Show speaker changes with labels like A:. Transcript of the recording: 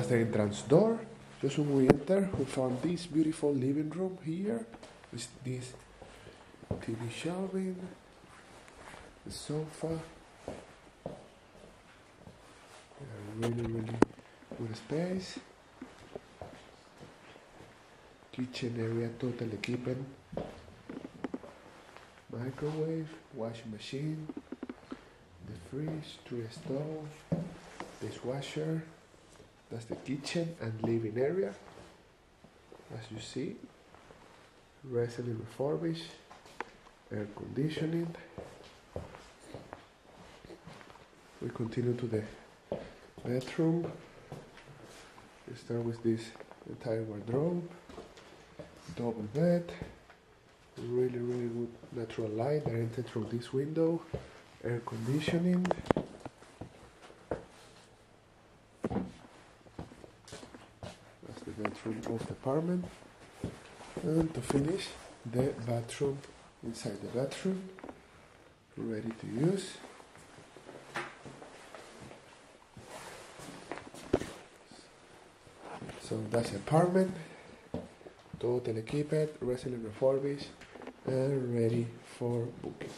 A: the entrance door. Just when we enter, we found this beautiful living room here with this TV shelving, the sofa. Really, really good space. Kitchen area total equipment. Microwave, washing machine, the fridge, three stove, dishwasher. That's the kitchen and living area. As you see, recently refurbished, air conditioning. We continue to the bedroom. We start with this entire wardrobe, double bed, really, really good natural light that enters through this window, air conditioning. That's the bedroom of the apartment. And to finish, the bathroom inside the bathroom, ready to use. So that's apartment, total equipped, recently refurbished, and ready for booking.